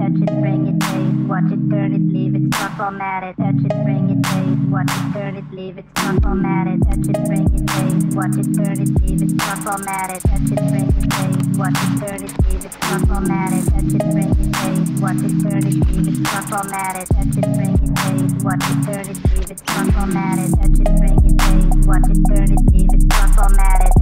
touch it, bring it, taste, watch it, turn it, leave it, stop, format it, touch it, bring it, taste, watch it, turn it, leave it, stop, format it, touch it, bring it, taste, watch it, turn it, leave it, stop, format it, touch it, bring it, taste, watch it, turn it, leave it, stop, format it, touch it, bring it, taste, watch it, turn it, leave it, stop, format it, touch it, bring it, taste, watch it, turn it, leave it, stop, format it, touch it, bring it, taste, watch it, turn it, leave it, stop, format